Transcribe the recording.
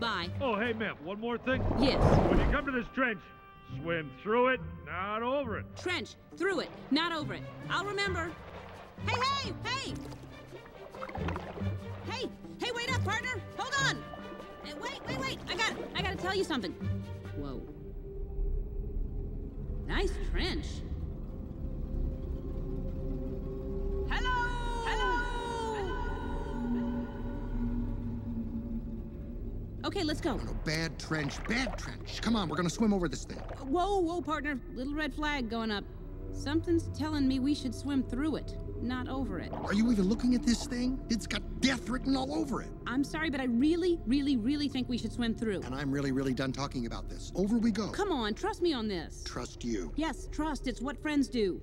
Bye. Oh, hey, ma'am, one more thing. Yes. When you come to this trench, swim through it, not over it. Trench. Through it. Not over it. I'll remember. Hey, hey, hey! Hey, hey, wait up, partner! Hold on! Hey, wait, wait, wait! I got I gotta tell you something. Whoa. Nice trench. Okay, let's go. No, bad trench, bad trench. Come on, we're gonna swim over this thing. Uh, whoa, whoa, partner. Little red flag going up. Something's telling me we should swim through it, not over it. Are you even looking at this thing? It's got death written all over it. I'm sorry, but I really, really, really think we should swim through. And I'm really, really done talking about this. Over we go. Come on, trust me on this. Trust you. Yes, trust. It's what friends do.